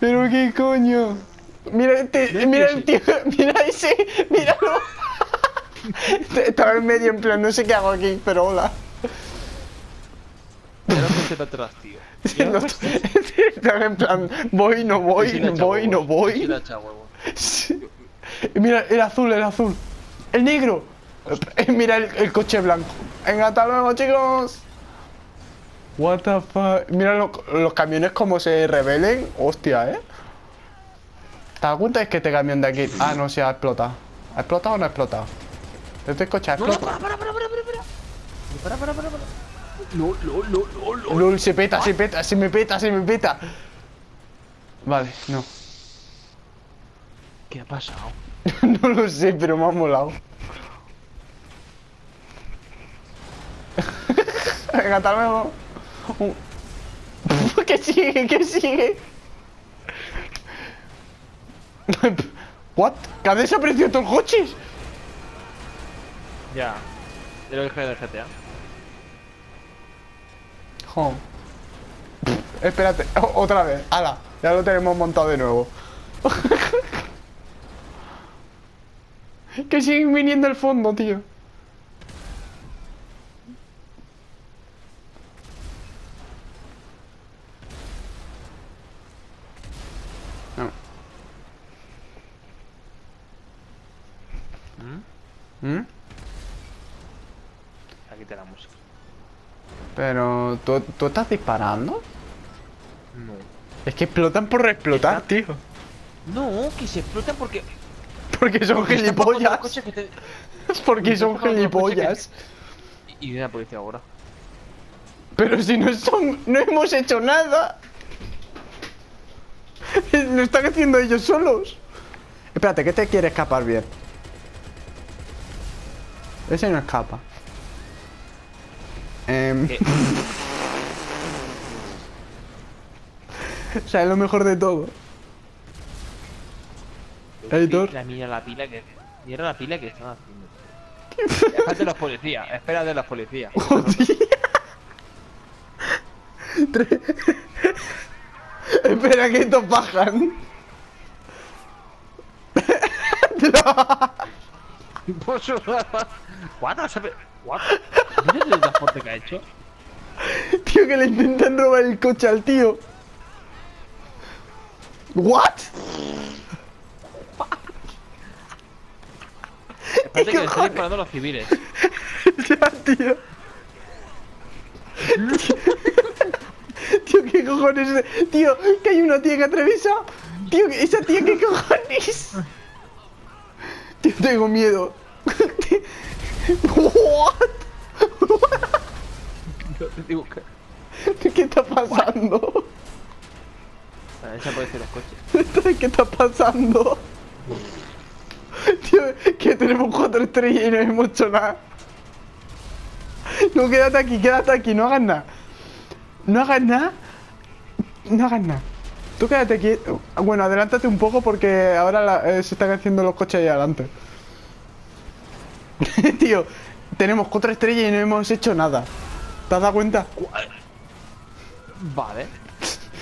Pero qué coño. Mira, este, mira el tío, mira ese, míralo. Estaba en medio en plan, no sé qué hago aquí, pero hola. Pensé atrás, tío. No, Estaba en plan, voy, no voy, no voy, no voy. Sí. Mira, el azul, el azul. El negro. Mira el, el coche blanco. Venga, hasta luego, chicos. What the fuck. Mira lo- los camiones como se rebelen. Hostia, ¿eh? ¿Te das cuenta? Es que este camión de aquí... Ah, no, se ha explotado. ¿Ha explotado o no ha explotado? Este coche ha No, no, para, para, para, para, para. Para, para, para, para. No, no, no, no, no. Lol, se peta, se peta, se me peta, se me peta. Vale, no. ¿Qué ha pasado? no lo sé, pero me ha molado. Venga, hasta luego. ¿Qué sigue? ¿Qué sigue? ¿What? ¿Que ha desaparecido todos los coches? Ya. De lo dejé del GTA. Jo. Espérate, o- otra vez. ¡Hala! Ya lo tenemos montado de nuevo. que siguen viniendo al fondo, tío. No. ¿Mm? ¿Mm? Aquí te la música. Pero, ¿tú, ¿tú estás disparando? No. Es que explotan por explotar, tío. No, que se explotan porque. Porque son porque gilipollas. te- Porque son gilipollas. Y viene la policía ahora. Pero si no son. No hemos hecho nada. Lo están haciendo ellos solos. Espérate, que te quiere escapar bien. Ese no escapa. Em, ¿Qué? ¿Sabes lo mejor de todo? Editor. La mira la pila que. Mira la pila que están haciendo. Espérate los policías, espera de los policías. Espera que estos bajan. No sabe- ¿What? ¿Mira el transporte que ha hecho? Tío, que le intentan robar el coche al tío. ¿What? Espérate que le están disparando a los civiles. ya, tío. Tío, ¿qué cojones? Tío, que hay una tía que atraviesa. Tío, esa tía, ¿qué cojones? Tío, tengo miedo. What? ¿qué? ¿Qué está pasando? Esa puede ser los coches. ¿Qué está pasando? Tío, que tenemos cuatro estrellas y no hemos hecho nada. No, quédate aquí, quédate aquí, no hagas nada. No hagas nada. No hagas nada. Tú quédate aquí. Bueno, adelántate un poco porque ahora la- eh, se están haciendo los coches ahí adelante. Tío, tenemos cuatro estrellas y no hemos hecho nada. ¿Te has dado cuenta? Vale.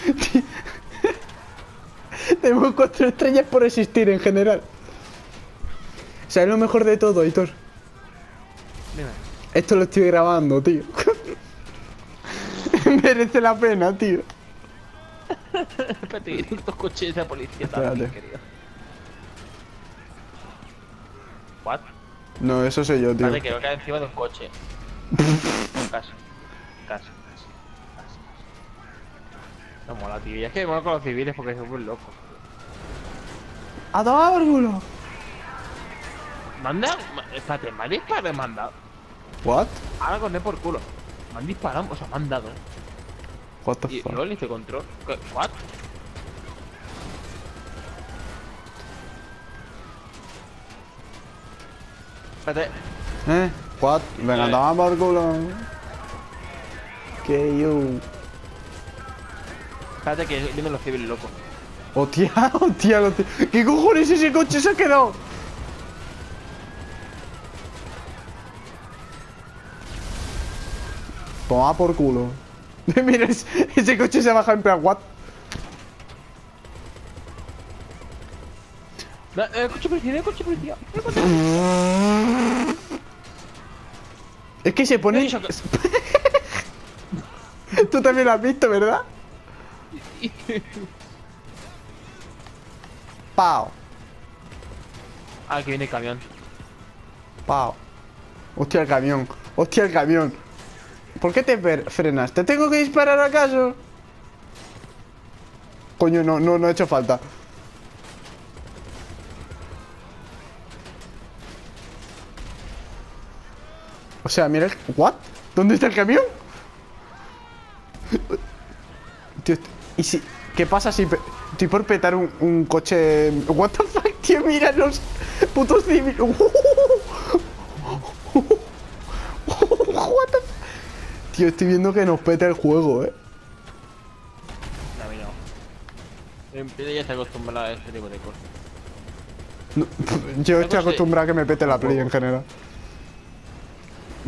Tenemos cuatro estrellas por existir en general. ¿Sabes lo mejor de todo, Hitor? Dime. Esto lo estoy grabando, tío. Merece la pena, tío. Espérate, estos coches de la policía también, querido. ¿What? No, eso soy yo, tío. Vale, que a caer encima de un coche. Casa. Casa, casa. Casa. No mola, tío. Y es que me mola con los civiles porque son muy locos. ¡A tomar por culo! Manda. ma- Espérate, me han disparado, me han mandado. ¿What? Ahora con por culo. Me han disparado, o sea, me han dado. What the Y fuck? no le hice control. ¿Qué? ¿What? Espérate. ¿Eh? ¿What? Venga, toma por culo. Que yo. Espérate que vienen los civiles locos. Hostia, hostia, hostia. ¿Qué cojones ese coche se ha quedado? Toma por culo. Mira, ese, ese coche se ha bajado en plan, what? Eh, policía, policía. Es que se pone... Tú también lo has visto, ¿verdad? Pau. Ah, aquí viene el camión. Pau. Hostia, el camión. Hostia, el camión. ¿Por qué te frenas? ¿Te tengo que disparar acaso? Coño, no, no, no ha hecho falta. O sea, mira el... ¿What? ¿Dónde está el camión? Tío, ¿y si... ¿Qué pasa si... Estoy por petar un, un coche... What the fuck, tío, mira los putos civiles. What the... Tío, estoy viendo que nos peta el juego, eh. No, mira. Empieza ya está acostumbrado a este tipo de cosas. No, yo estoy acostumbrado a que me pete la play en general.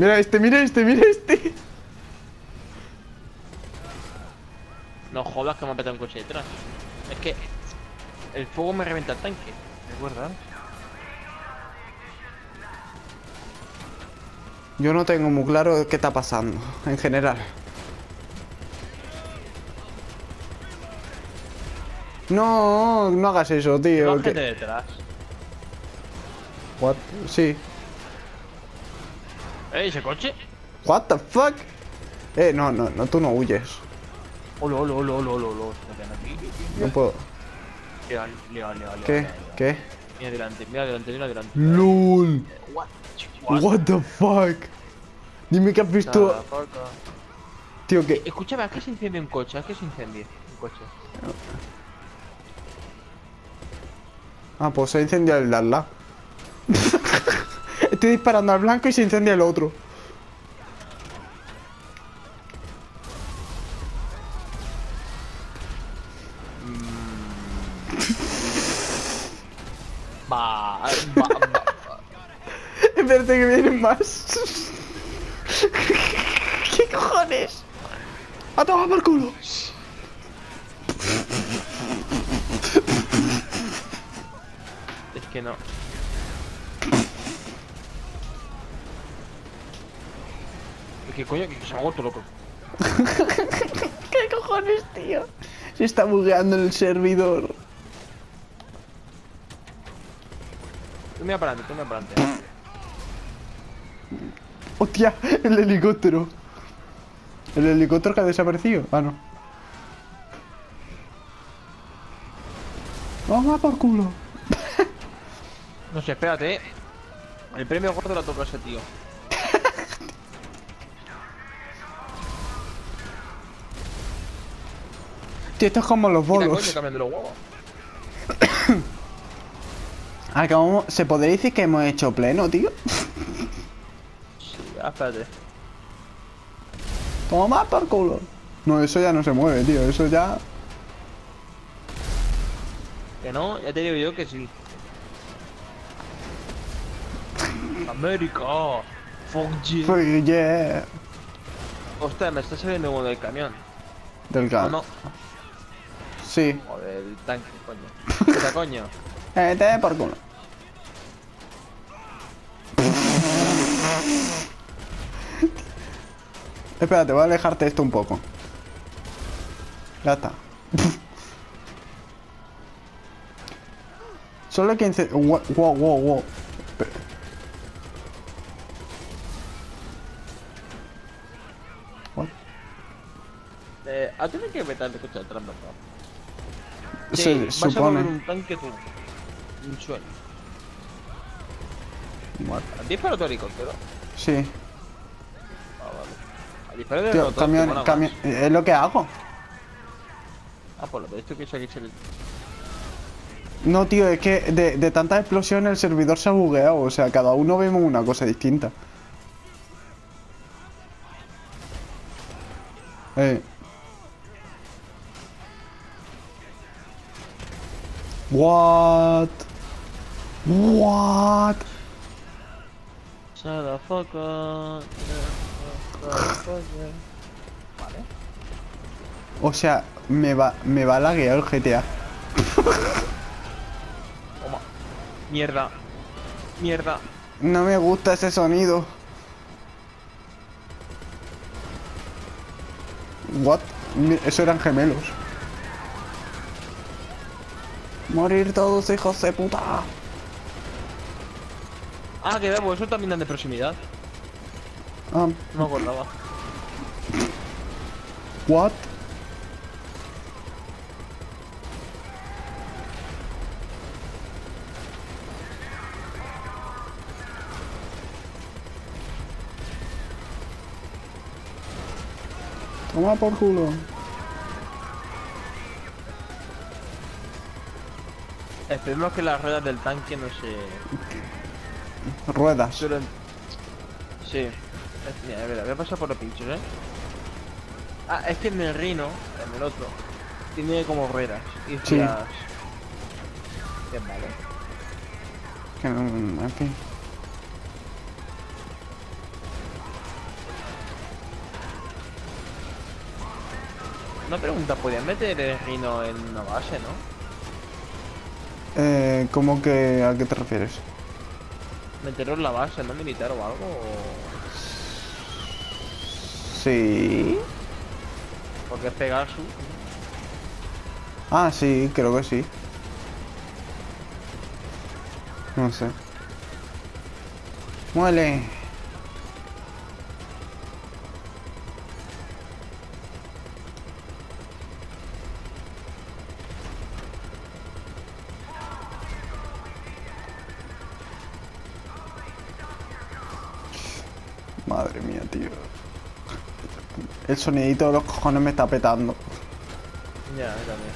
Mira este, mira este, mira este. No jodas que me ha petado un coche detrás. Es que el fuego me revienta el tanque. ¿Recuerdas? Yo no tengo muy claro qué está pasando, en general. No, no hagas eso, tío. ¿Hay gente detrás? What? Sí. ¿Eh, ese coche? What the fuck? Eh, no, no, no, tú no huyes. Olo, olo, olo, olo, olo, No puedo. ¿Qué? ¿Qué? Mira adelante, mira adelante, mira adelante. LOL. What? What the fuck? Dime que has visto. Tío, que. Escúchame, ¿a qué se incendia un coche? ¿A qué se incendia un coche? Ah, pues se incendia el de al lado. Estoy disparando al blanco y se incendia el otro. Va, va, va. Espérate que vienen más. ¿Qué cojones? ¡A tomar por culo! Es que no. ¿Qué coño? Que se ha vuelto loco. ¿Qué cojones, tío? Se está bugueando el servidor. Tú mira para adelante, tú mira para adelante. Hostia, el helicóptero. ¿El helicóptero que ha desaparecido? Ah, no. Vamos a por culo. No sé, espérate, eh. El premio gordo lo toca ese tío. Tío, esto es como los bolos. coño, cambiando los huevos. Acabamos... ¿Se podría decir que hemos hecho pleno, tío? Sí, espérate. Toma por culo. No, eso ya no se mueve, tío. Eso ya... Que no, ya te digo yo que sí. América. Fuck yeah. Fuck yeah. Hostia, me está saliendo uno del camión. Del ¿O gas. no? Sí. O del tanque, coño. ¿Qué coño? Eh, te por culo. Espérate, voy a alejarte esto un poco. Ya está. Solo 15... Wow, wow, wow. What? Eh, ¿A tener que meter el coche atrás, verdad? Se supone. un tanque tú. Un sueño. What? Disparo tu helicóptero. Sí. Ah, vale. De Tío, camión, camión... Es lo que hago. Ah, por lo de esto que se. No, tío, es que de, de tantas explosiones el servidor se ha bugueado. O sea, cada uno vemos una cosa distinta. Eh. What? What? Shut the fuck up. Vale. O sea, me va, me va a laguear el GTA. Toma. Mierda. Mierda. No me gusta ese sonido. What? Eso eran gemelos. Morir todos, hijos de puta. Ah, que vemos, eso también dan de proximidad. Ah, No me acordaba. what? Toma por culo. Esperemos que las ruedas del tanque no se... Ruedas. suelen- Sí. Mira, a ver, voy a pasar por los pinchos, ¿eh? Ah, es que en el Rino, en el otro, tiene como ruedas. Y Sí. las... Bien, vale. Que no- En fin. Una pregunta, ¿podían meter el Rino en una base, no? Eh, ¿Cómo que a qué te refieres? Meterlo en la base, ¿no? Militar o algo, o... Sí. Porque es Pegasus. Ah, sí, creo que sí. No sé. Muele. Madre mía, tío. El sonidito de los cojones me está petando. Ya, yo también.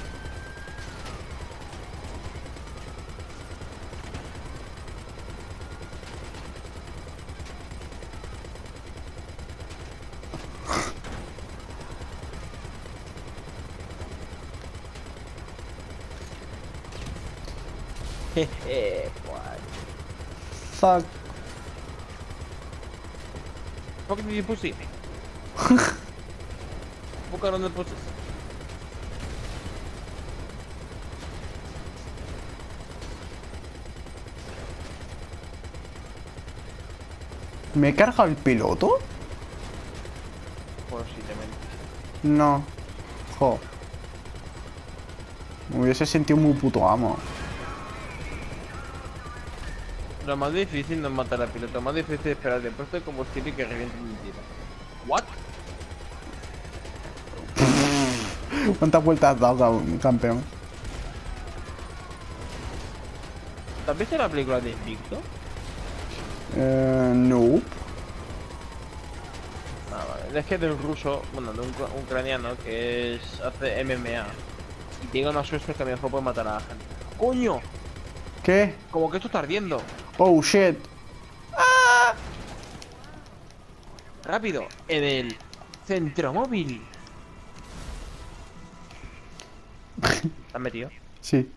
Jeje, guay. Fuck. Fuck me, pussy. Fuck around the pussy. ¿Me he cargado el piloto? Posiblemente. No. Jo. Me hubiese sentido muy puto amo. Lo más difícil no es matar al piloto, lo más difícil es esperar el puesto de combustible y que reviente un tiro. ¿What? ¿Cuántas vueltas has dado, cam- campeón? ¿Te has visto la película de Invicto? Eh, no. Ah, vale. Es que de un ruso, bueno, de un ucra- ucraniano que es hace MMA y tiene una suerte que a lo mejor puede matar a la gente. ¡Coño! ¿Qué? Como que esto está ardiendo. Oh, shit. Rápido, en el centro móvil. ¿Te has metido? Sí.